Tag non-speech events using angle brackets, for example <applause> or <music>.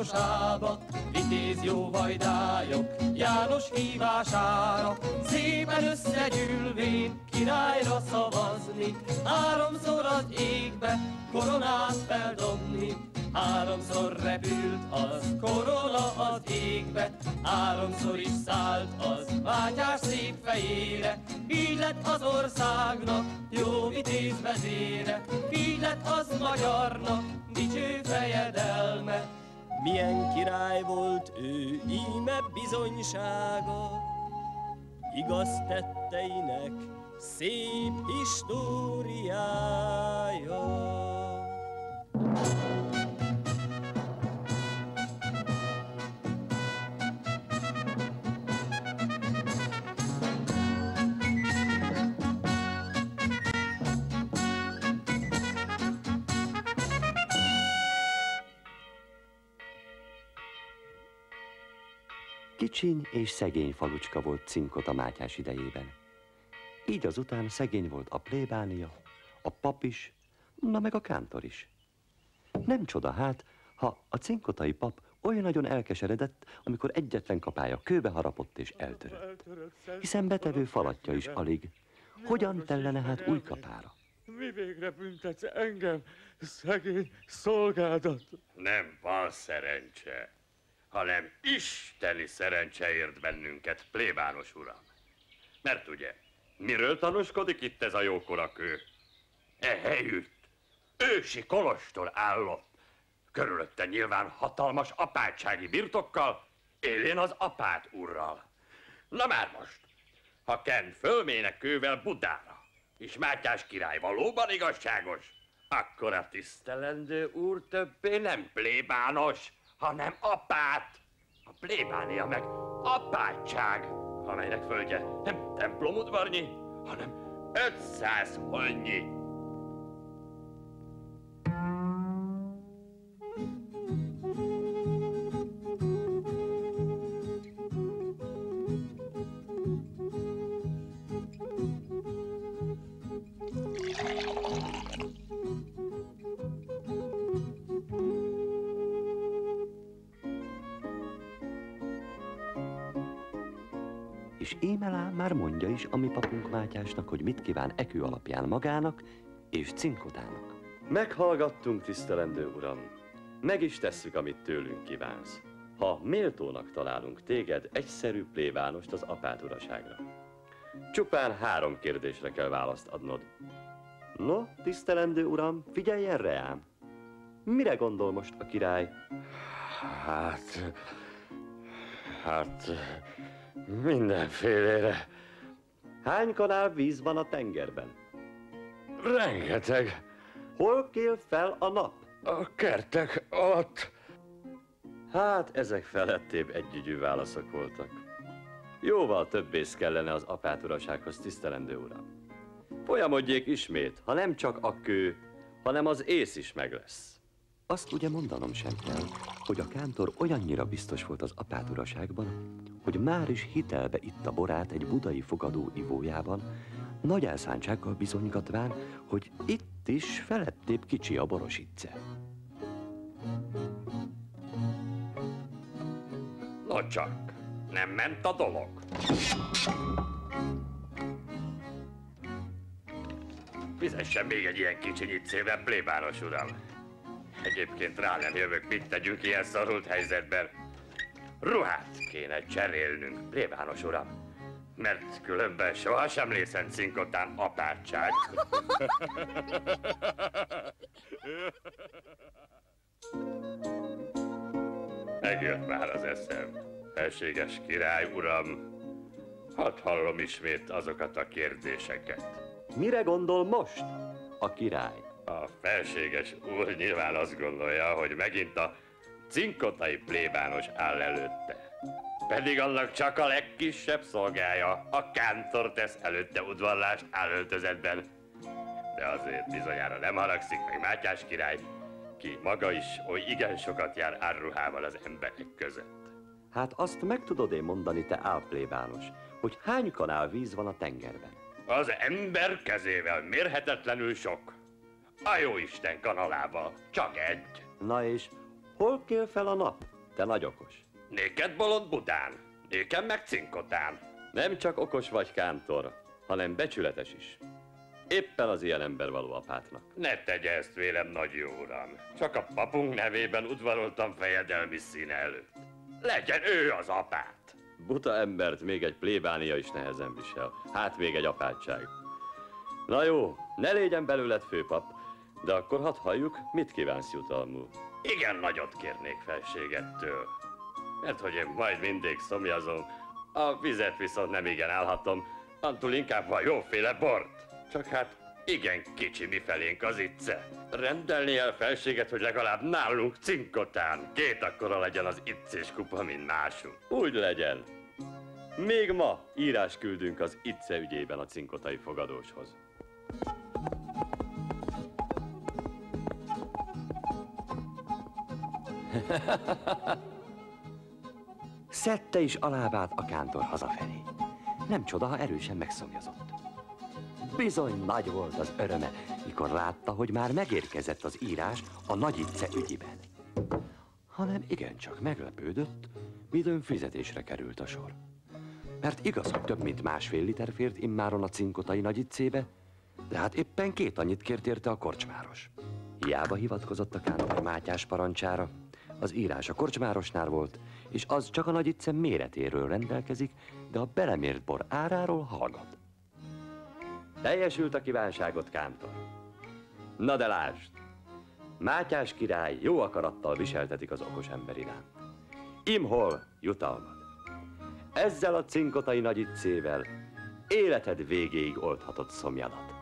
városába, vitéz jó vajdályok, János hívására, szépen összegyűlvén királyra szavazni, háromszor az égbe koronát feldobni. Háromszor repült az korona az égbe, háromszor is szállt az vágyás szép fejére. Így lett az országnak jó vitéz vezére, így lett az magyarnak dicső fejedelme. Milyen király volt ő, íme bizonysága, igaz tetteinek szép históriája. Kicsiny és szegény falucska volt Cinkot a Mátyás idejében. Így azután szegény volt a plébánia, a pap is, na meg a kántor is. Nem csoda hát, ha a cinkotai pap olyan nagyon elkeseredett, amikor egyetlen kapája kőbe harapott és eltörött. Hiszen betevő falatja is alig. Hogyan tellene hát új kapára? Mi végre büntetsz engem, szegény szolgádat? Nem van szerencse hanem isteni szerencse ért bennünket, plébános uram. Mert ugye, miről tanúskodik itt ez a jókora kő? E helyütt ősi kolostor állott, körülötte nyilván hatalmas apátsági birtokkal, élén az apát urral. Na már most, ha Kent fölmének kővel Budára, és Mátyás király valóban igazságos, akkor a tisztelendő úr többé nem plébános, hanem apát. A plébánia meg apátság, amelynek földje nem templomudvarnyi, hanem 500 holnyi. Már mondja is a mi papunk Mátyásnak, hogy mit kíván ekő alapján magának és cinkodának. Meghallgattunk, tisztelendő uram. Meg is tesszük, amit tőlünk kívánsz. Ha méltónak találunk téged, egyszerű plévánost az apát uraságra. Csupán három kérdésre kell választ adnod. No, tisztelendő uram, figyeljen reám. Mire gondol most a király? Hát... Hát... Mindenfélére. Hány kanál víz van a tengerben? Rengeteg. Hol kél fel a nap? A kertek alatt. Hát, ezek felettébb együgyű válaszok voltak. Jóval több ész kellene az apáturasághoz, tisztelendő uram. Folyamodjék ismét, ha nem csak a kő, hanem az ész is meg lesz. Azt ugye mondanom sem kell, hogy a kántor olyannyira biztos volt az apáturaságban, hogy már is hitelbe itt a borát egy budai fogadó ivójában, nagy elszántsággal bizonygatván, hogy itt is felettébb kicsi a borositce. No csak, nem ment a dolog. Fizessen még egy ilyen kicsinyicével, plébános uram. Egyébként rá nem jövök, mit tegyünk ilyen szorult helyzetben. Ruhát kéne cserélnünk, plébános uram. Mert különben sohasem lészen cinkotán apátság. <laughs> Megjött már az eszem. Felséges király, uram, hadd hallom ismét azokat a kérdéseket. Mire gondol most a király? A felséges úr nyilván azt gondolja, hogy megint a cinkotai plébános áll előtte. Pedig annak csak a legkisebb szolgája, a kántor tesz előtte udvarlást állöltözetben. De azért bizonyára nem haragszik meg Mátyás király, ki maga is oly igen sokat jár árruhával az emberek között. Hát azt meg tudod én mondani, te álplébános, hogy hány kanál víz van a tengerben? Az ember kezével mérhetetlenül sok. A jó Isten kanalával csak egy. Na és Hol kél fel a nap? Te nagy okos. Néked bolond Budán, nékem meg Cinkotán. Nem csak okos vagy, Kántor, hanem becsületes is. Éppen az ilyen ember való apátnak. Ne tegye ezt vélem, nagy jó uram. Csak a papunk nevében udvaroltam fejedelmi színe előtt. Legyen ő az apát. Buta embert még egy plébánia is nehezen visel. Hát még egy apátság. Na jó, ne légyen belőled főpap, de akkor hadd halljuk, mit kívánsz jutalmul. Igen nagyot kérnék felségettől. Mert hogy én majd mindig szomjazom, a vizet viszont nem igen állhatom, antul inkább a jóféle bort. Csak hát igen kicsi mi felénk az itce. Rendelni el felséget, hogy legalább nálunk cinkotán két akkora legyen az iccés kupa, mint másunk. Úgy legyen. Még ma írás küldünk az Itze ügyében a cinkotai fogadóshoz. <laughs> Szedte is a lábát a kántor hazafelé. Nem csoda, ha erősen megszomjazott. Bizony nagy volt az öröme, mikor látta, hogy már megérkezett az írás a Nagyitce ügyiben. Hanem igencsak meglepődött, midőn fizetésre került a sor. Mert igaz, hogy több mint másfél liter fért immáron a cinkotai Nagyitcébe, de hát éppen két annyit kért érte a korcsmáros. Hiába hivatkozott a kántor Mátyás parancsára, az írás a korcsmárosnál volt, és az csak a Nagyitce méretéről rendelkezik, de a belemért bor áráról hallgat. Teljesült a kívánságot, Kántor. Na de lásd! Mátyás király jó akarattal viseltetik az okos ember iránt. Imhol jutalmad. Ezzel a cinkotai nagyitcével életed végéig oldhatod szomjadat.